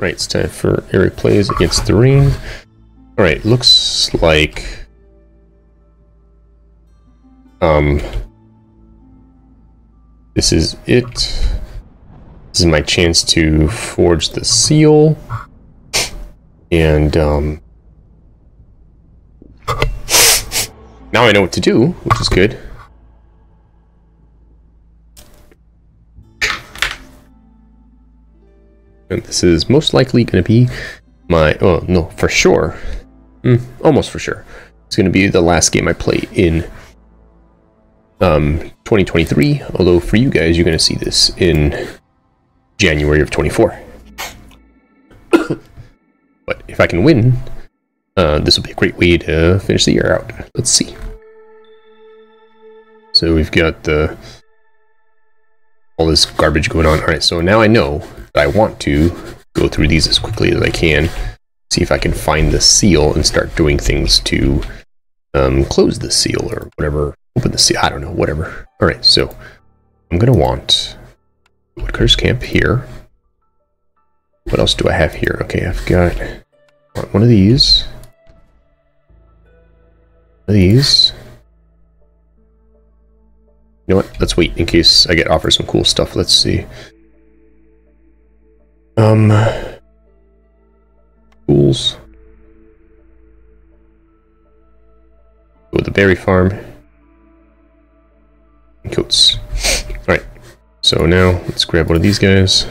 Right, it's time for Eric plays against the rain. Alright, looks like... Um... This is it. This is my chance to forge the seal. And, um... Now I know what to do, which is good. And this is most likely going to be my... Oh, no, for sure. Mm, almost for sure. It's going to be the last game I play in um, 2023. Although for you guys, you're going to see this in January of 24. but if I can win, uh, this will be a great way to finish the year out. Let's see. So we've got the all this garbage going on. All right, so now I know I want to go through these as quickly as I can, see if I can find the seal and start doing things to um, close the seal or whatever, open the seal, I don't know, whatever. All right, so I'm going to want Woodcutter's Camp here. What else do I have here? Okay, I've got one of these. One of these. You know what? Let's wait in case I get offered some cool stuff. Let's see. Um, tools. With the berry farm. Coats. Alright, so now let's grab one of these guys.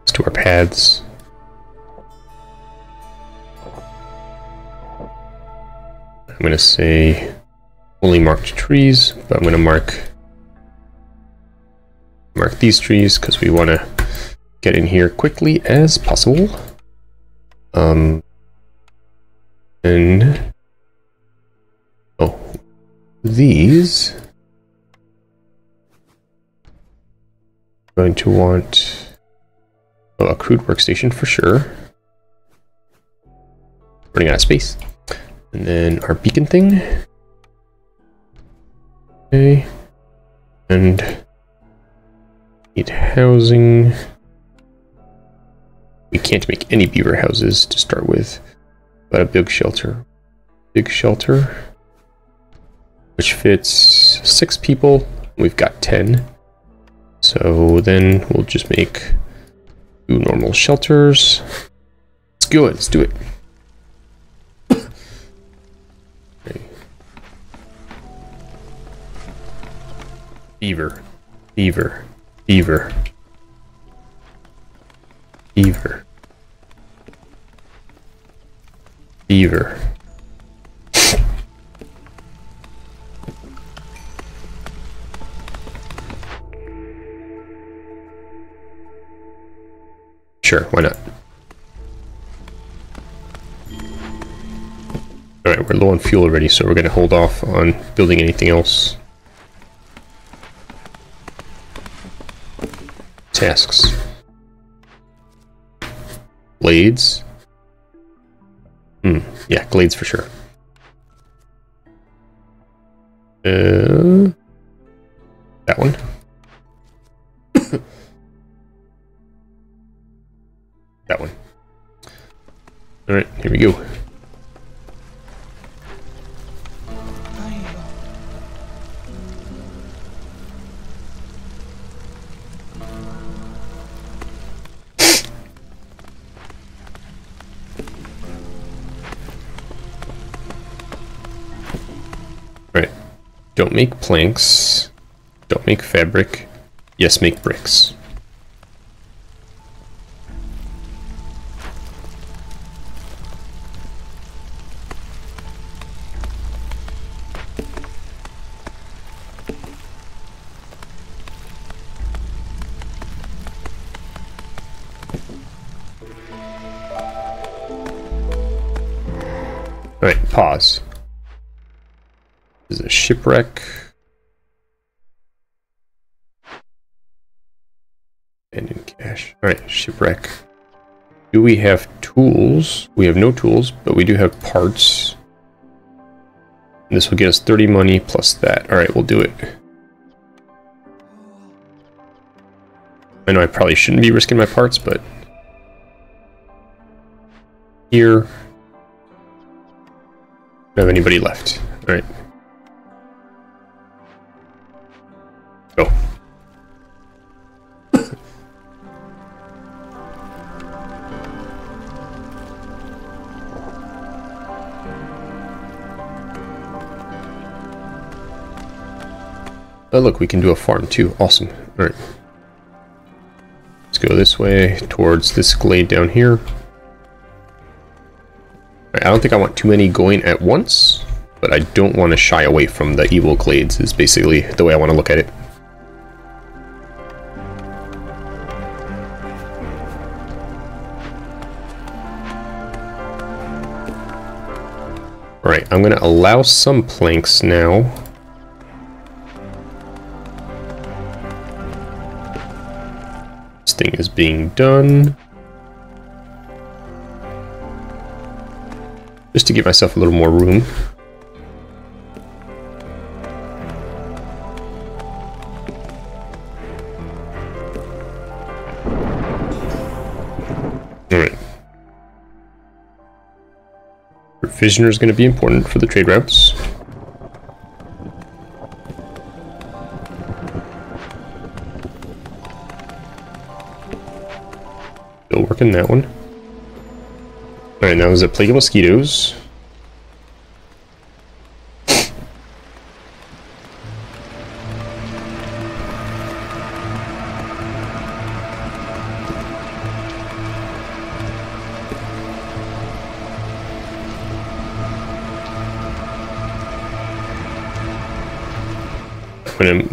Let's do our pads. I'm going to say only marked trees, but I'm going to mark mark these trees because we want to get in here quickly as possible. Um, and oh, these going to want oh, a crude workstation for sure. Running out of space, and then our beacon thing. Okay, and need housing. We can't make any beaver houses to start with, but a big shelter. Big shelter, which fits six people. We've got 10. So then we'll just make two normal shelters. Let's go. Let's do it. okay. Beaver. Beaver. Beaver. Beaver. Beaver. Sure, why not? Alright, we're low on fuel already, so we're going to hold off on building anything else. Tasks glades. Hmm, yeah, glades for sure. Uh, make planks. Don't make fabric. Yes, make bricks. Alright, pause shipwreck. And in cash. Alright, shipwreck. Do we have tools? We have no tools, but we do have parts. And this will get us 30 money plus that. Alright, we'll do it. I know I probably shouldn't be risking my parts, but here. I Don't have anybody left. All Go. Oh look, we can do a farm too. Awesome. Alright. Let's go this way towards this glade down here. I don't think I want too many going at once, but I don't want to shy away from the evil glades is basically the way I want to look at it. Alright, I'm going to allow some planks now. This thing is being done. Just to give myself a little more room. Provisioner is going to be important for the trade routes. Still working that one. Alright, now is it plague of mosquitoes?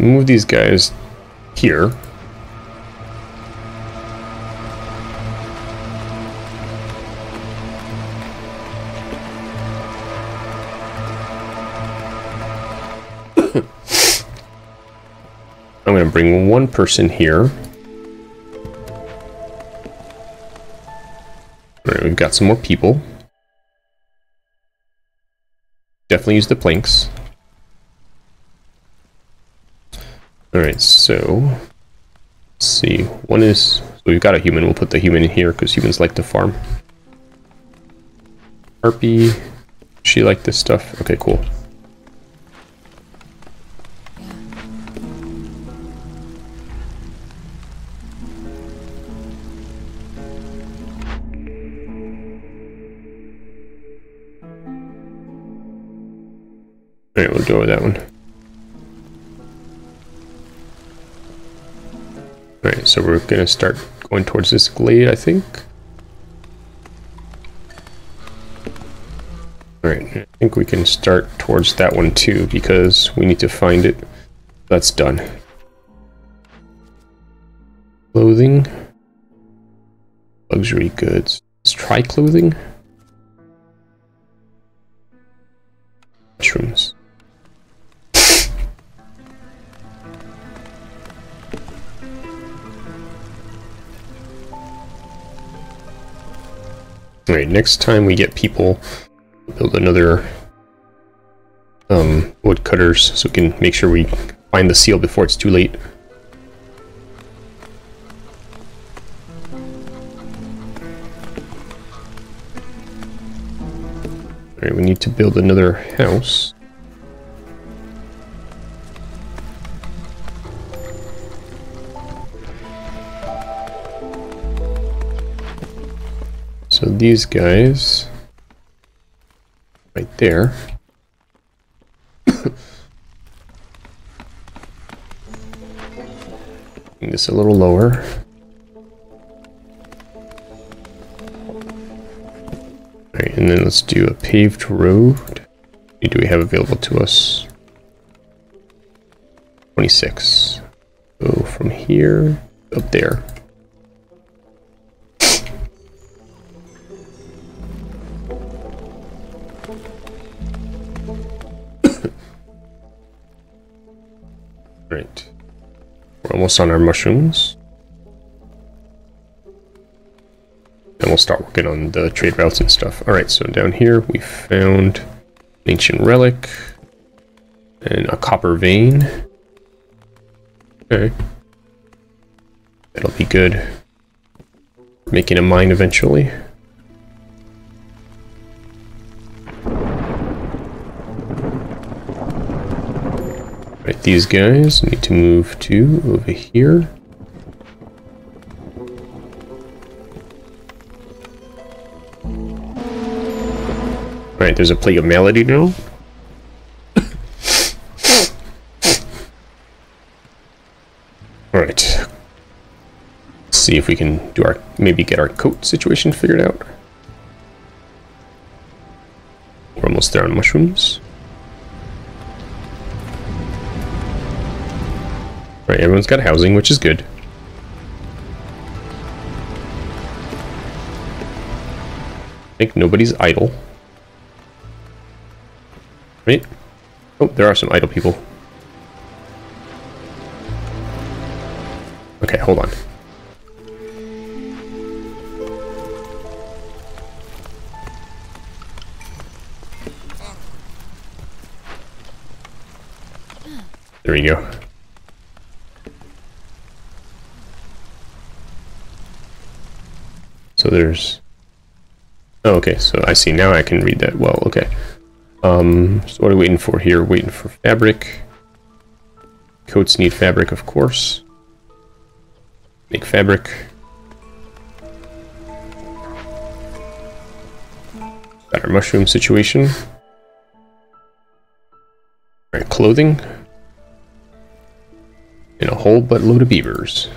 Move these guys here. I'm going to bring one person here. Alright, we've got some more people. Definitely use the planks. Alright, so... Let's see. One is... So we've got a human. We'll put the human in here because humans like to farm. Harpy. She like this stuff? Okay, cool. Alright, we'll go with that one. Alright, so we're gonna start going towards this glade, I think. Alright, I think we can start towards that one too, because we need to find it. That's done. Clothing. Luxury goods. Let's try clothing. Mushrooms. Alright, next time we get people, build another um, woodcutters so we can make sure we find the seal before it's too late. Alright, we need to build another house. So these guys, right there. This a little lower. Alright, and then let's do a paved road. Do we have available to us? 26. Go from here up there. Almost on our mushrooms. And we'll start working on the trade routes and stuff. Alright, so down here we found an ancient relic and a copper vein. Okay. That'll be good. Making a mine eventually. These guys need to move to over here. Alright, there's a plague of malady now. Alright. See if we can do our maybe get our coat situation figured out. We're almost there on mushrooms. Everyone's got housing, which is good. I think nobody's idle. Right? Oh, there are some idle people. Okay, hold on. There we go. So there's... Oh, okay, so I see now I can read that well, okay. Um, so what are we waiting for here? Waiting for fabric. Coats need fabric, of course. Make fabric. Got our mushroom situation. Alright, clothing. And a whole buttload of beavers.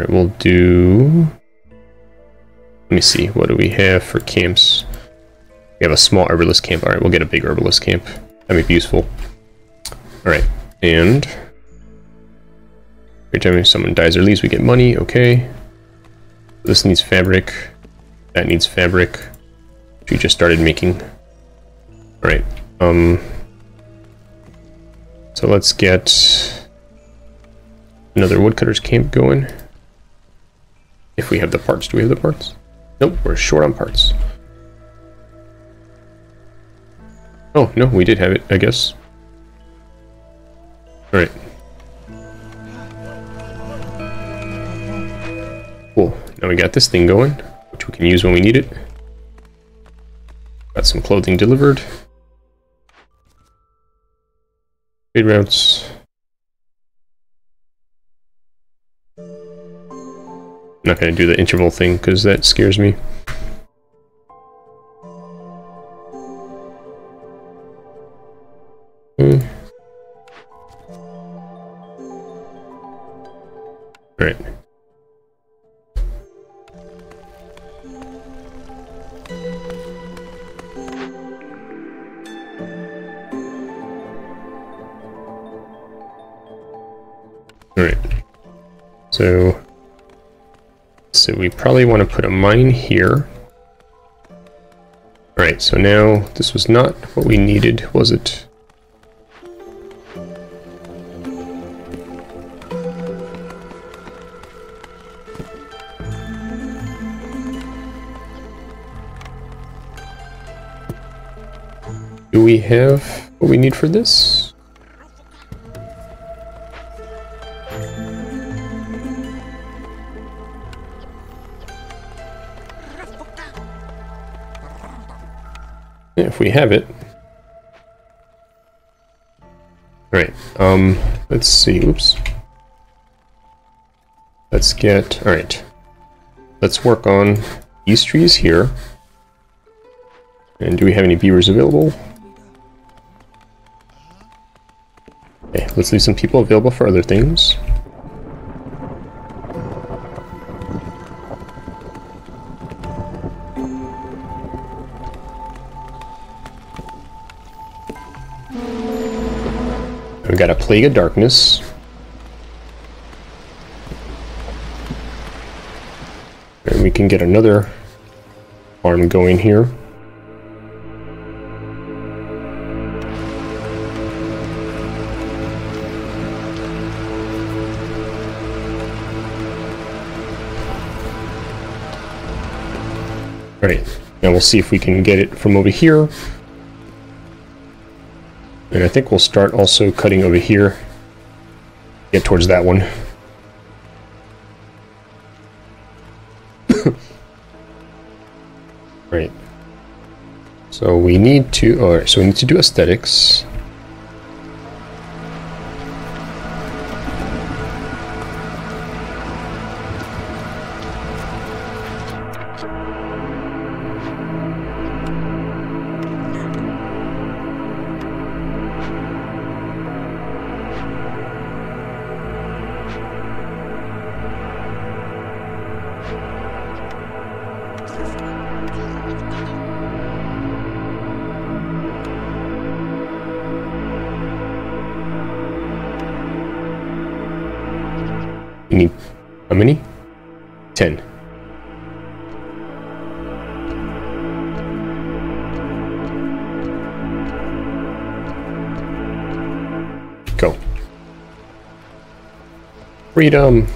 Alright, we'll do... Let me see, what do we have for camps? We have a small herbalist camp. Alright, we'll get a big herbalist camp. That'd be useful. Alright, and... Every time someone dies or leaves, we get money. Okay. This needs fabric. That needs fabric. Which we just started making. Alright, um... So let's get another woodcutter's camp going. If we have the parts. Do we have the parts? Nope, we're short on parts. Oh, no, we did have it, I guess. Alright. Cool. Now we got this thing going, which we can use when we need it. Got some clothing delivered. Trade routes. Not going to do the interval thing because that scares me. Hmm. Alright. Alright. So... So we probably want to put a mine here. Alright, so now this was not what we needed, was it? Do we have what we need for this? We have it. Alright, um, let's see, oops. Let's get, alright. Let's work on these trees here. And do we have any beavers available? Okay, let's leave some people available for other things. We've got a Plague of Darkness. And we can get another farm going here. Right, now we'll see if we can get it from over here. And I think we'll start also cutting over here. Get towards that one. right. So we need to, alright, so we need to do aesthetics. Freedom.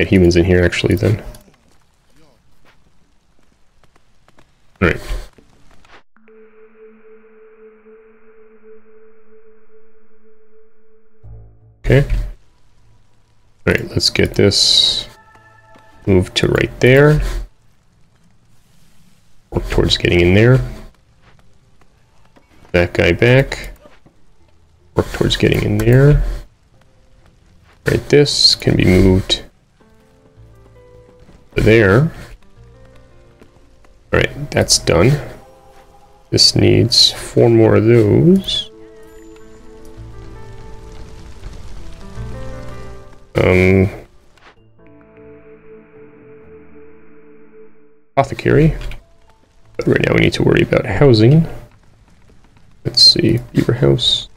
Get humans in here actually then. All right. Okay. Alright, let's get this moved to right there. Work towards getting in there. That guy back. Work towards getting in there. Right, this can be moved there. Alright, that's done. This needs four more of those. Um, apothecary. But right now we need to worry about housing. Let's see, beaver house.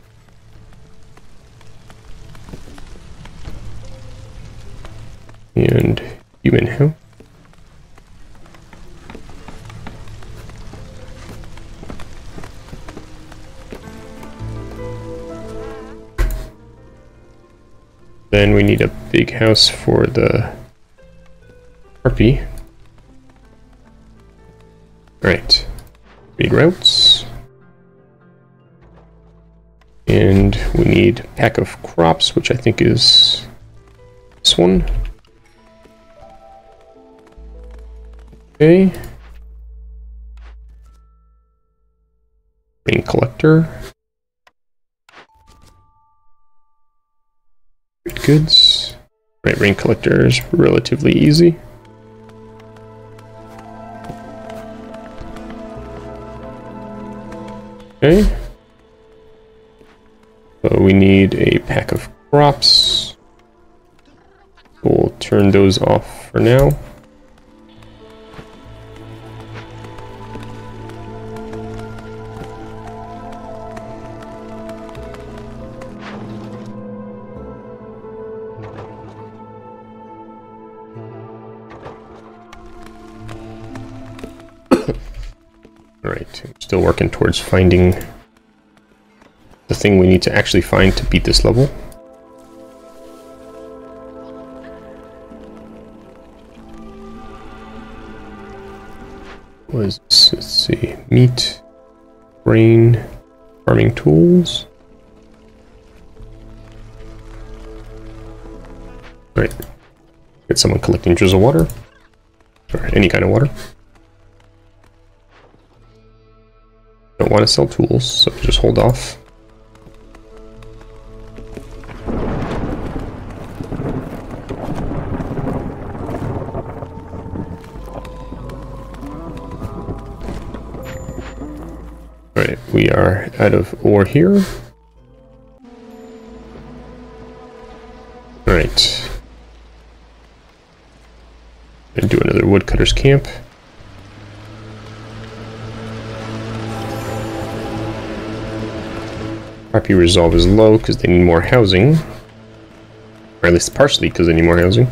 Then we need a big house for the harpy. Right. Big routes. And we need a pack of crops, which I think is this one. Okay. Grain collector. Goods. Right, rain collector is relatively easy. Okay. So we need a pack of crops. We'll turn those off for now. Still working towards finding the thing we need to actually find to beat this level. Was let's see, meat, grain, farming tools. Right. Get someone collecting drizzle water. Or any kind of water. Don't want to sell tools, so just hold off. Alright, we are out of ore here. Alright. And do another woodcutter's camp. Harpy resolve is low because they need more housing. Or at least partially because they need more housing.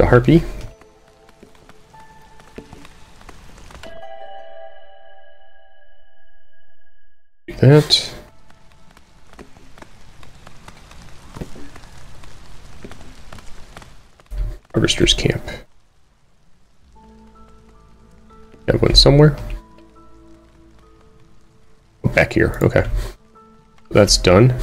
A harpy. Do that. Harvester's camp. Have one somewhere. Back here, okay. That's done.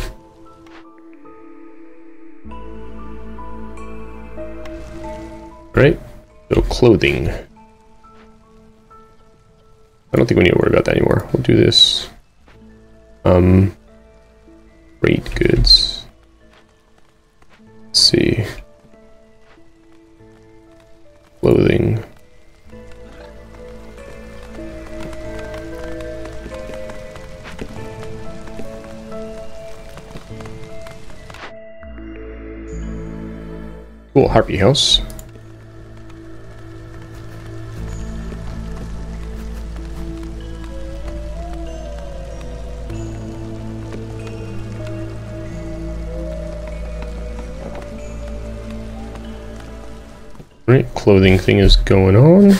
Right? So clothing. I don't think we need to worry about that anymore. We'll do this. Um, rate goods. Let's see. Clothing. Cool, Harpy House. Right, clothing thing is going on.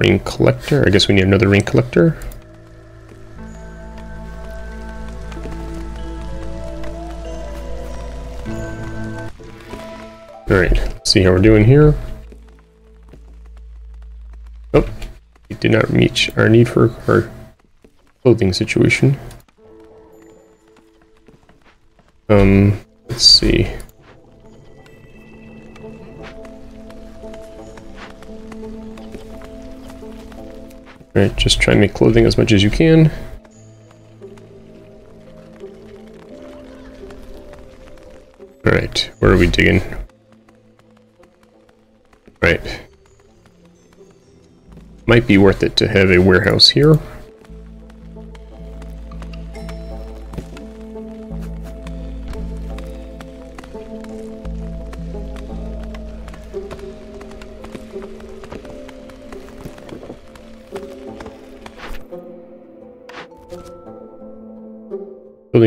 rain collector. I guess we need another rain collector. Alright, let's see how we're doing here. Oh, we did not reach our need for our clothing situation. Um, let's see. Alright, just try and make clothing as much as you can. Alright, where are we digging? Right. Might be worth it to have a warehouse here.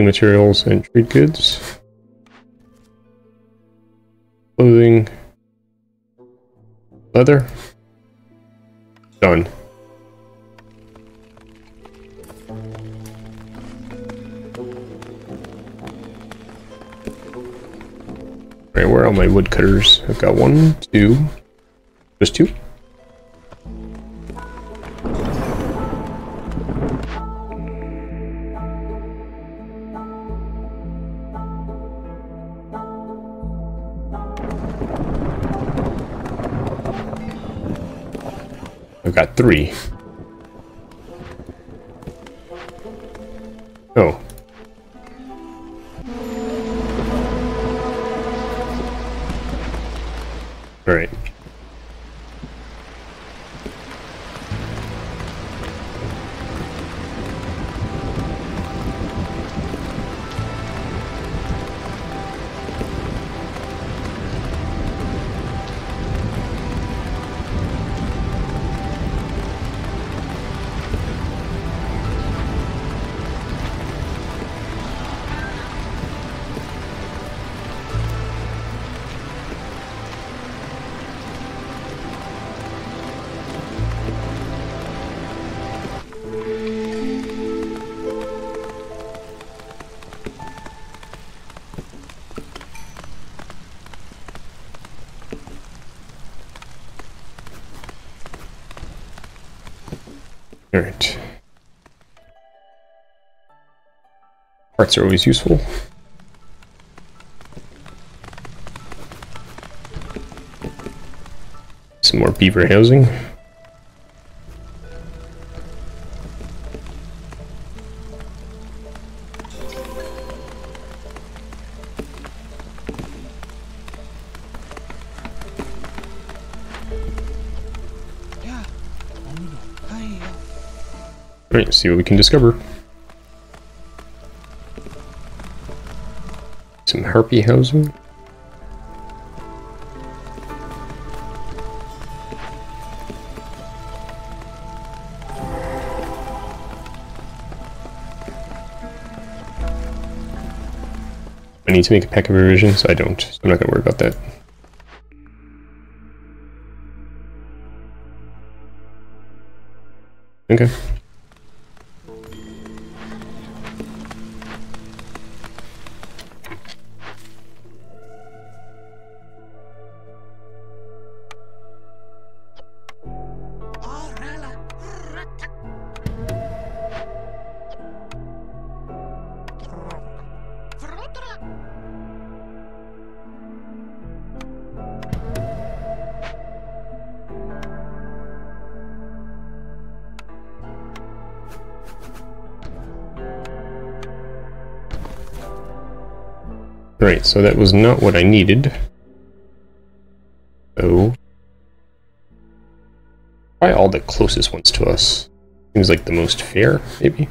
Building materials and trade goods. Clothing. Leather. Done. Right, where are all my woodcutters? I've got one, two, just two. Got three. Alright. Parts are always useful. Some more beaver housing. See what we can discover. Some harpy housing. I need to make a pack of provisions? I don't, I'm not going to worry about that. Okay. Right, so that was not what I needed. So... Probably all the closest ones to us. Seems like the most fair, maybe?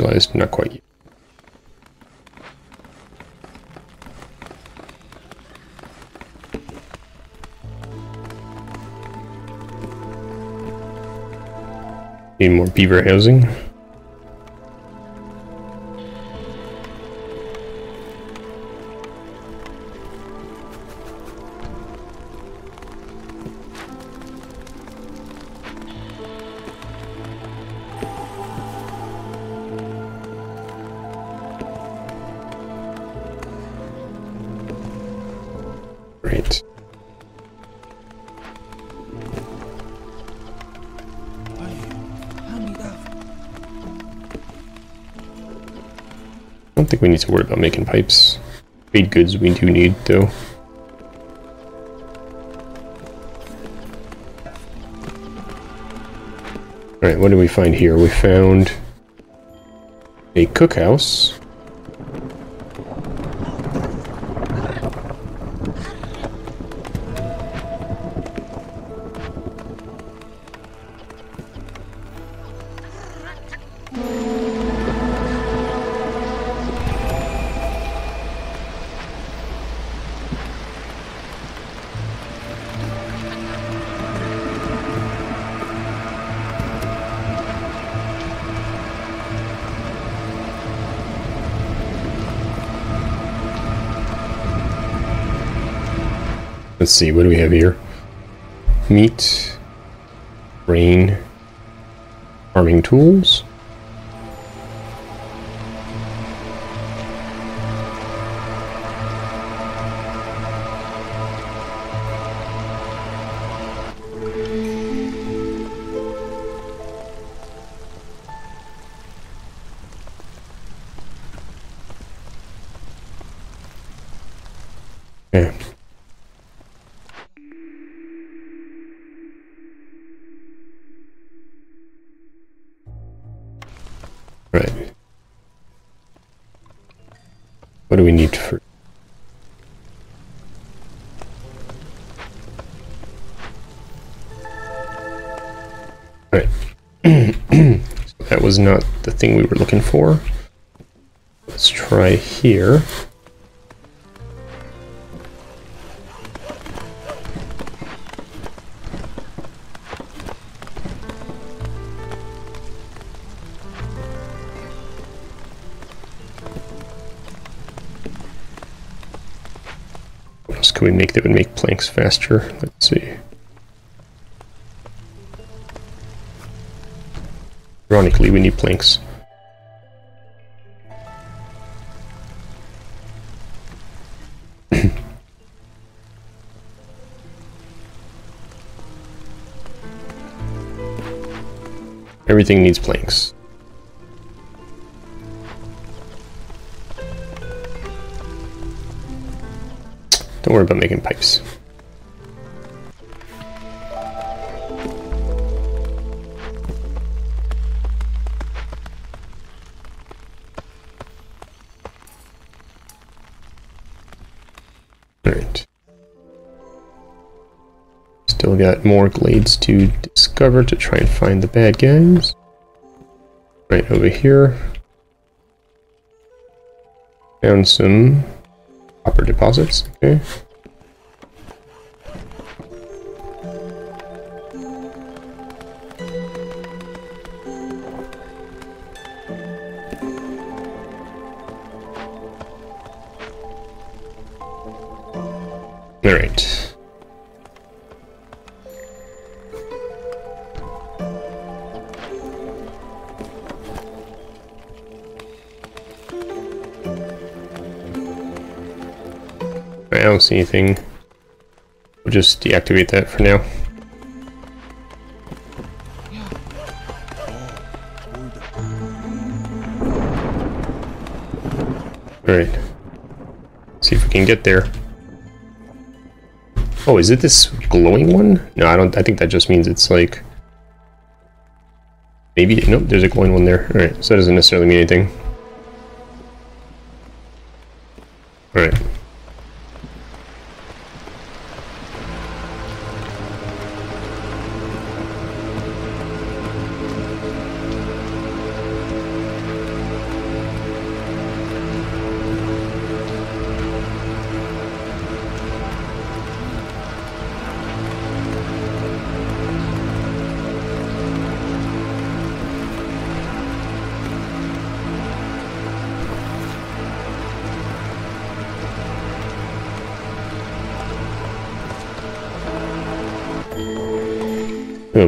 Neutralized, not quite yet. Need more beaver housing. Think we need to worry about making pipes. Trade goods we do need, though. Alright, what did we find here? We found a cookhouse. Let's see, what do we have here? Meat, grain, farming tools. Were looking for. Let's try here. What else could we make that would make planks faster? Let's see. Ironically, we need planks. Everything needs planks. Don't worry about making pipes. Alright. Still got more glades to to try and find the bad guys. Right over here. Found some copper deposits, okay. Anything. We'll just deactivate that for now. Alright. See if we can get there. Oh, is it this glowing one? No, I don't. I think that just means it's like... Maybe... Nope, there's a glowing one there. Alright, so that doesn't necessarily mean anything. Alright.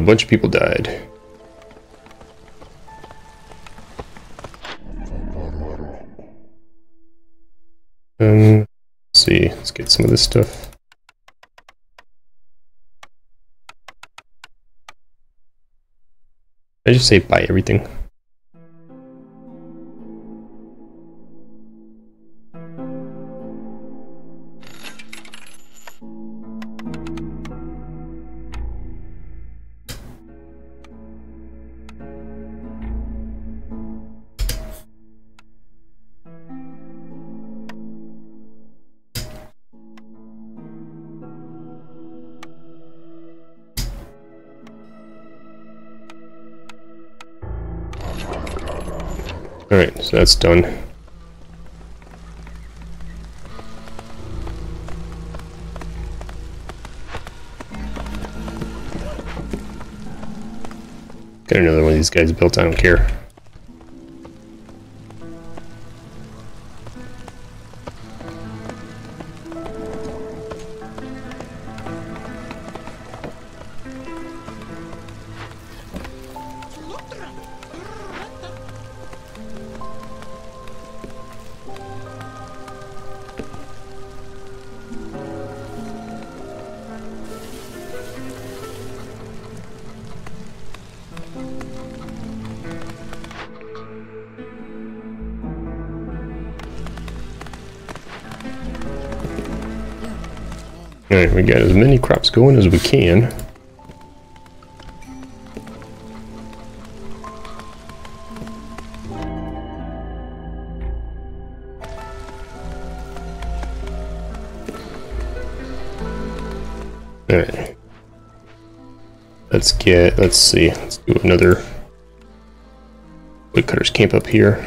Bunch of people died. Um, let's see, let's get some of this stuff. I just say buy everything. Alright, so that's done. Got another one of these guys built, I don't care. We got as many crops going as we can. Alright. Let's get, let's see, let's do another woodcutter's camp up here.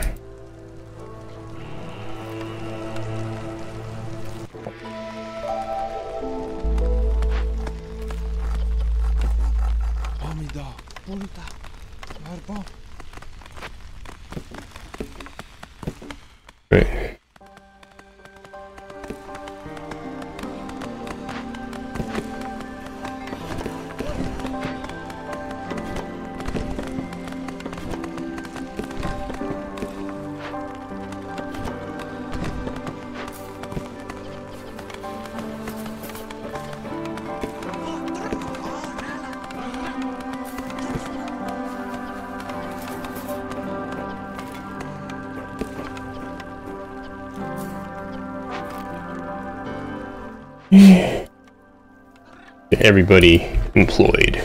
Everybody employed.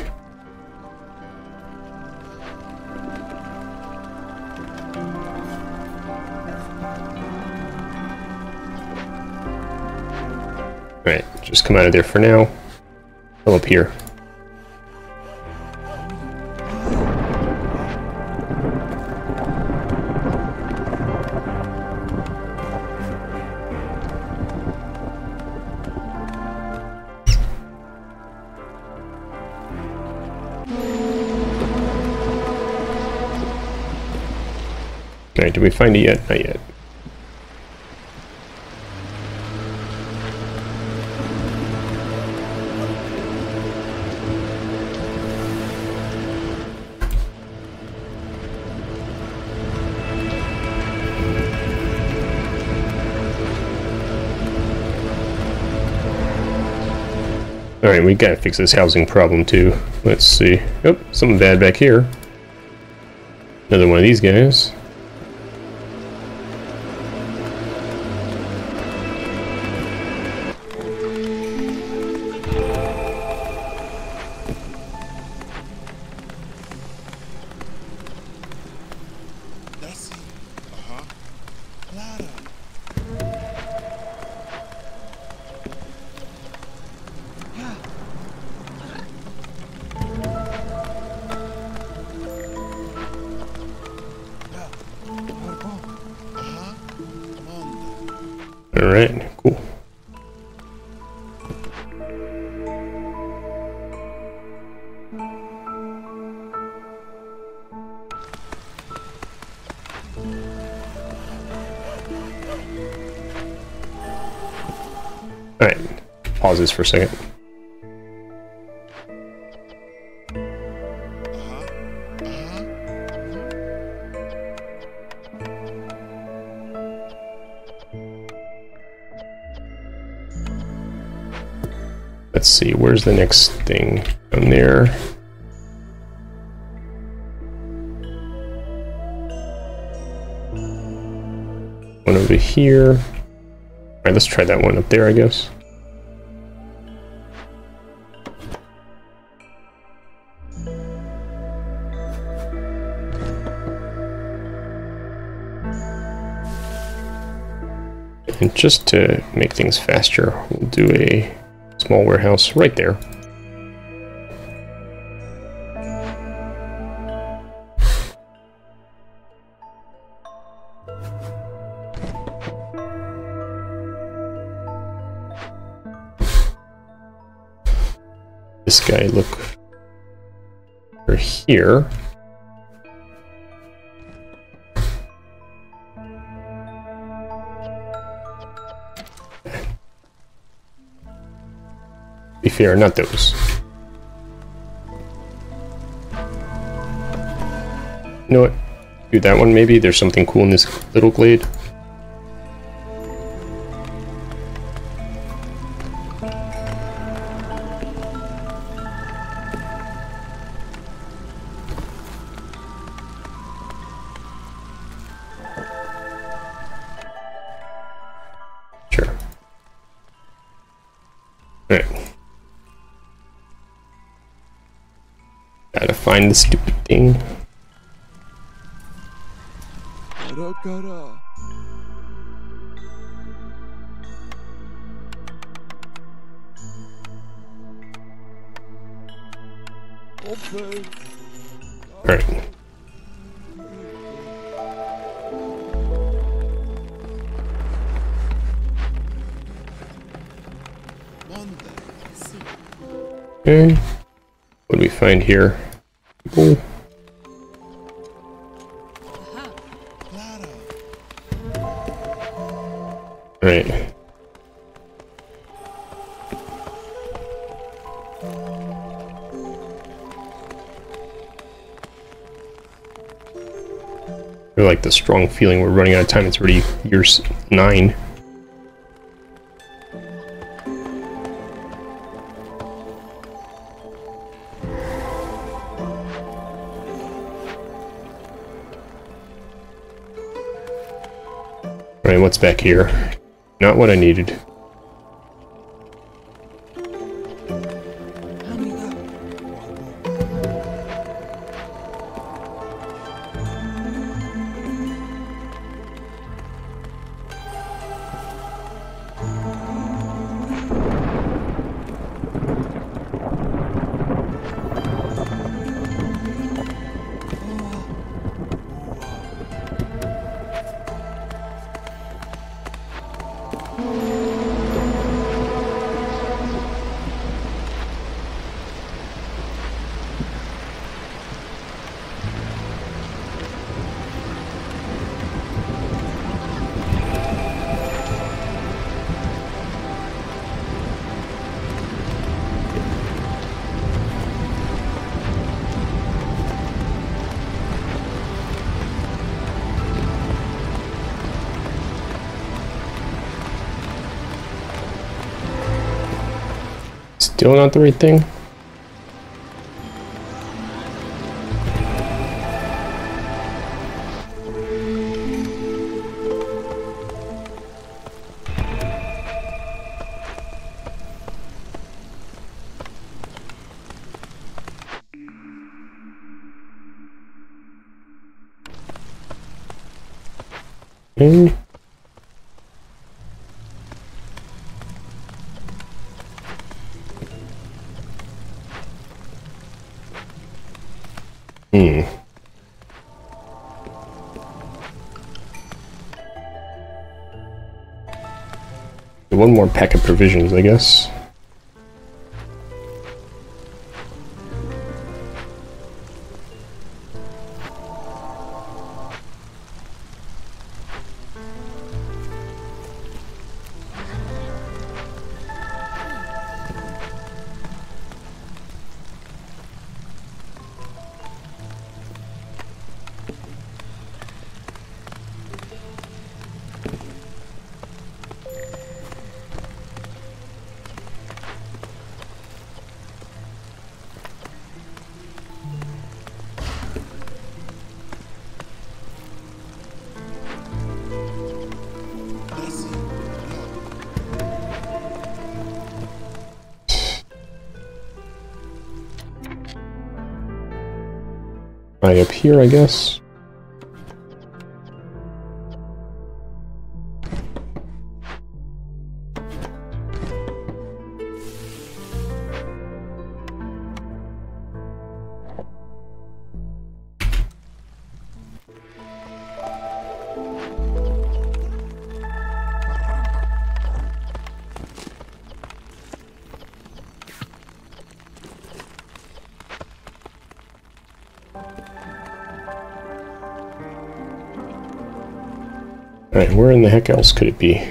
Alright, just come out of there for now. Come up here. Alright, did we find it yet? Not yet. Alright, we gotta fix this housing problem too. Let's see. Oh, something bad back here. Another one of these guys. Alright, pause this for a second. Let's see, where's the next thing? Down there. One over here. Alright, let's try that one up there, I guess. And just to make things faster, we'll do a small warehouse right there. Guy look over here. Be fair, not those. You know what? Do that one maybe? There's something cool in this little glade. The stupid thing. Alright. Okay. What do we find here? Strong feeling we're running out of time. It's already year nine. Alright, what's back here? Not what I needed. Not the right thing? Okay. One more pack of provisions, I guess. Here, I guess. Alright, where in the heck else could it be?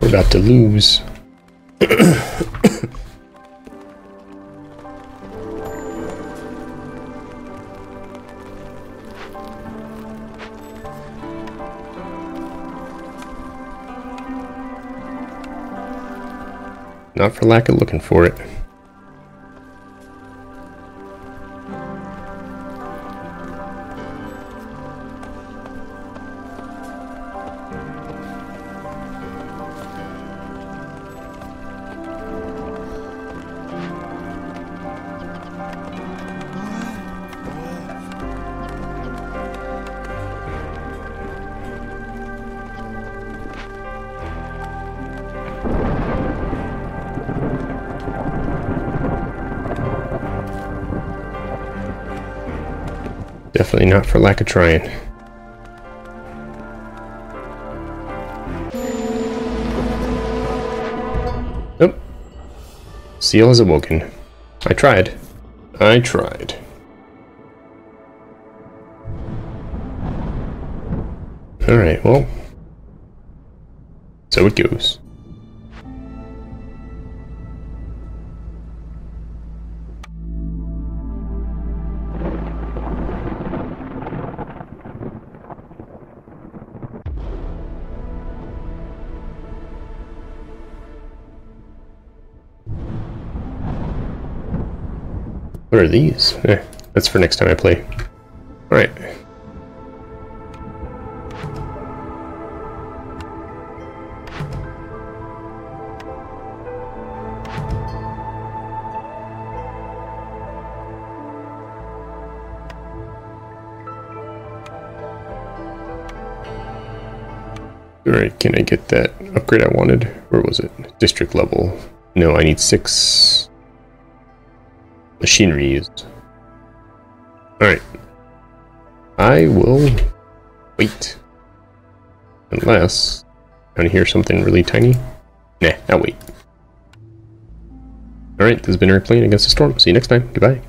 We're about to lose. Not for lack of looking for it. Definitely not for lack of trying. Nope. Seal has awoken. I tried. I tried. Alright, well. So it goes. What are these? Eh, that's for next time I play. Alright. Alright, can I get that upgrade I wanted? Where was it? District level. No, I need six machinery used. Alright. I will wait. Unless I want to hear something really tiny. Nah, I'll wait. Alright, this has been Eric Plays Against the Storm. See you next time. Goodbye.